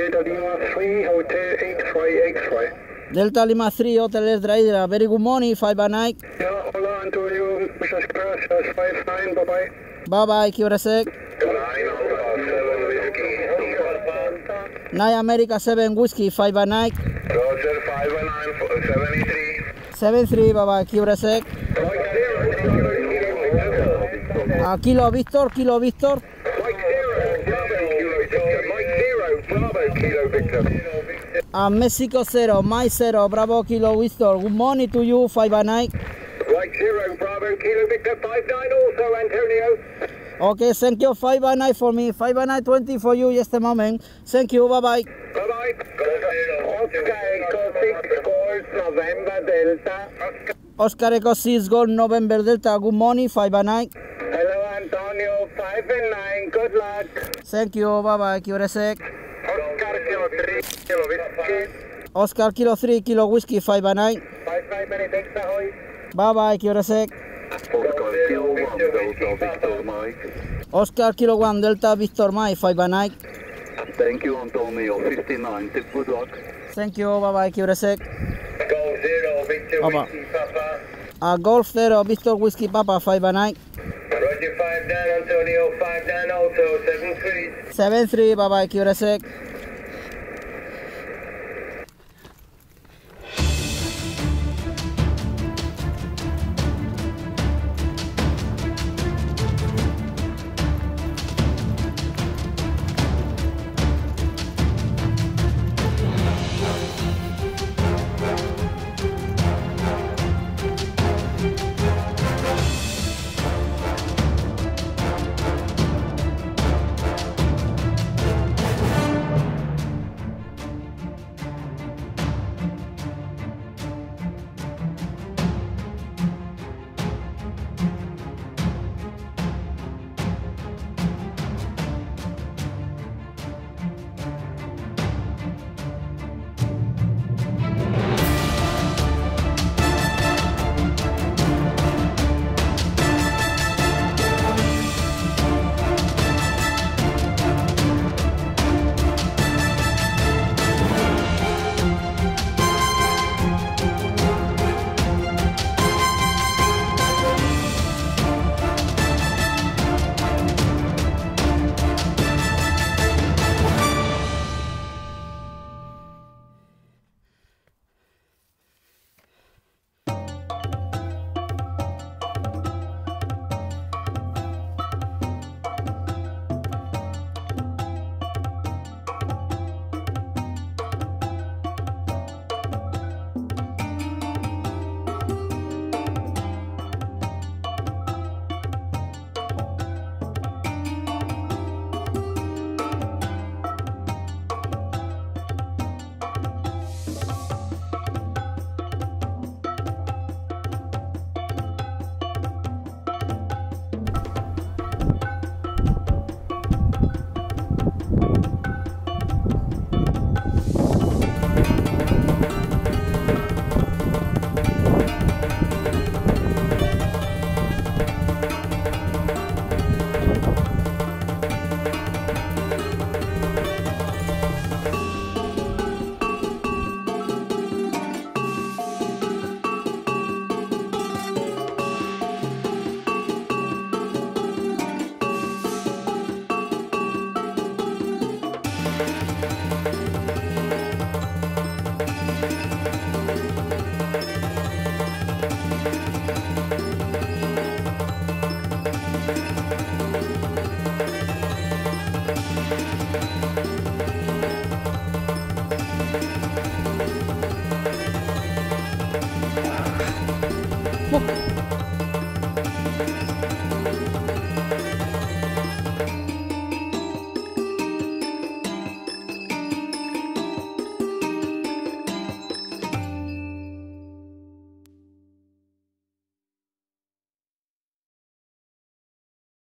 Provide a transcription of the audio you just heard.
Delta Lima 3, Hotel X-Ray X-Ray. Delta Lima 3 Hotel X-Ray. Very good morning, 5 by night. Yeah, you, Mrs. Cross, that's 5 9, bye bye. Bye bye, keep it sec. 9 Alpha 7 Whiskey. 9 America 7 Whiskey, 5 by night. Roger 5 9, 73. 7 3, bye bye, keep it sec. Mike 0, Uh, Kilo Uh, Mexico 0, My 0, Bravo Kilo Victor. Good morning to you, 5 by night. Mike 0, Bravo Kilo Victor 5 9 also, Antonio. Okay, thank you, 5 by 9 for me, 5 by night 20 for you just a moment. Thank you, bye bye. Bye bye. Oscar Echo 6 scores November Delta. Oscar Echo 6 Gold November Delta, good morning, 5 by 9. Hello Antonio, 5 and 9, good luck. Thank you, bye bye, keep it sec. Oscar Kilo 3, Kilo Whiskey, 5 by night. 5 5 many thanks ahoy. Bye bye, sec. Oscar Kilo 1, Delta Victor Mike. Oscar Kilo 1 Delta Victor Mike, 5 by night. Thank you Antonio, 59, good luck. Thank you, bye bye, keep it sec. Go 0, Victor Papa. Whiskey Papa. Uh, Golf 0, Victor Whiskey Papa, 5 by night. Roger 5 down Antonio, 5 down also, 7 3. 7 3, bye bye, keep Whoa.